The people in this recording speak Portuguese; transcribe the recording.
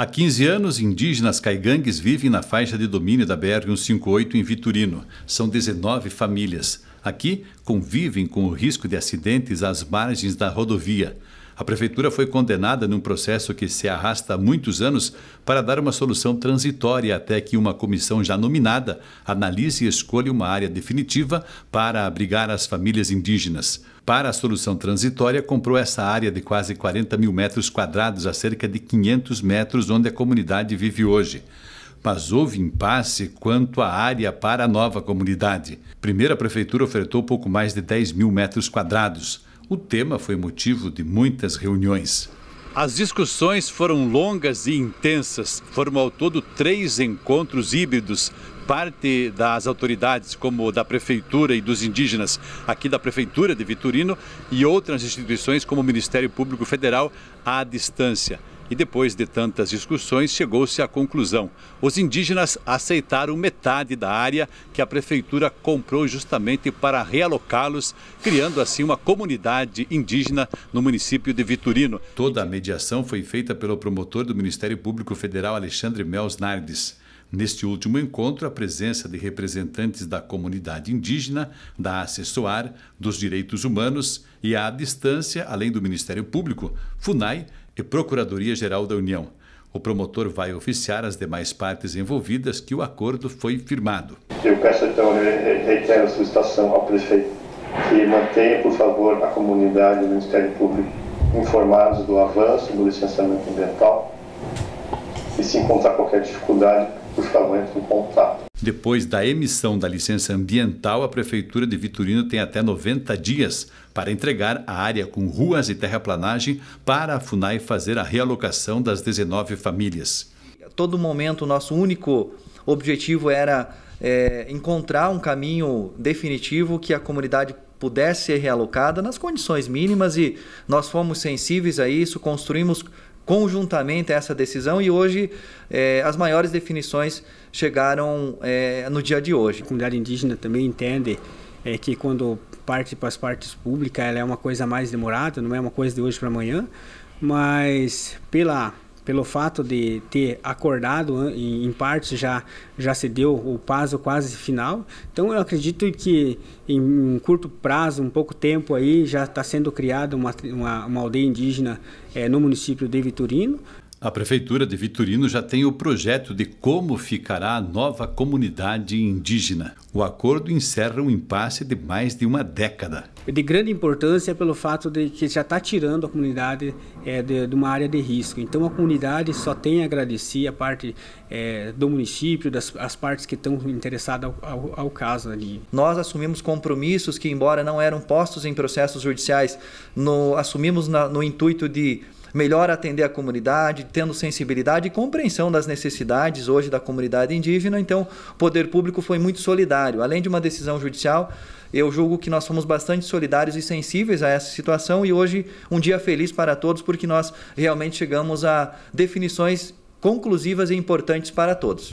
Há 15 anos, indígenas caigangues vivem na faixa de domínio da BR-158 em Vitorino. São 19 famílias. Aqui convivem com o risco de acidentes às margens da rodovia. A prefeitura foi condenada num processo que se arrasta há muitos anos para dar uma solução transitória até que uma comissão já nominada analise e escolha uma área definitiva para abrigar as famílias indígenas. Para a solução transitória, comprou essa área de quase 40 mil metros quadrados a cerca de 500 metros onde a comunidade vive hoje mas houve impasse quanto à área para a nova comunidade. Primeiro, a prefeitura ofertou pouco mais de 10 mil metros quadrados. O tema foi motivo de muitas reuniões. As discussões foram longas e intensas. Foram ao todo três encontros híbridos. Parte das autoridades, como da Prefeitura e dos indígenas aqui da Prefeitura de Vitorino, e outras instituições, como o Ministério Público Federal, à distância e depois de tantas discussões chegou-se à conclusão. Os indígenas aceitaram metade da área que a prefeitura comprou justamente para realocá-los, criando assim uma comunidade indígena no município de Vitorino. Toda a mediação foi feita pelo promotor do Ministério Público Federal Alexandre Mels Nardes. Neste último encontro, a presença de representantes da comunidade indígena, da Acessoar, dos direitos humanos e à distância, além do Ministério Público, FUNAI e Procuradoria-Geral da União. O promotor vai oficiar às demais partes envolvidas que o acordo foi firmado. Eu peço então, reitero a solicitação ao prefeito que mantenha, por favor, a comunidade do Ministério Público informados do avanço do licenciamento ambiental e se encontrar qualquer dificuldade, por favor, entre em contato. Depois da emissão da licença ambiental, a Prefeitura de Vitorino tem até 90 dias para entregar a área com ruas e terraplanagem para a FUNAI fazer a realocação das 19 famílias. A todo momento, o nosso único objetivo era é, encontrar um caminho definitivo que a comunidade pudesse ser realocada nas condições mínimas e nós fomos sensíveis a isso, construímos conjuntamente essa decisão e hoje é, as maiores definições chegaram é, no dia de hoje. A comunidade indígena também entende é, que quando parte para as partes públicas ela é uma coisa mais demorada, não é uma coisa de hoje para amanhã, mas pela pelo fato de ter acordado em, em partes já já se deu o prazo quase final. Então eu acredito que em um curto prazo, um pouco tempo aí, já está sendo criada uma, uma, uma, aldeia indígena é, no município de Vitorino. A Prefeitura de Vitorino já tem o projeto de como ficará a nova comunidade indígena. O acordo encerra um impasse de mais de uma década. De grande importância pelo fato de que já está tirando a comunidade é, de, de, uma área de risco. Então a comunidade só tem a agradecer a parte é, do município, das as partes que estão interessadas ao, ao, ao caso ali. Nós assumimos compromissos que, embora não eram postos em processos judiciais, no, assumimos na, no intuito de melhor atender a comunidade, tendo sensibilidade e compreensão das necessidades hoje da comunidade indígena. Então, o poder público foi muito solidário. Além de uma decisão judicial, eu julgo que nós fomos bastante solidários e sensíveis a essa situação e hoje um dia feliz para todos porque nós realmente chegamos a definições conclusivas e importantes para todos.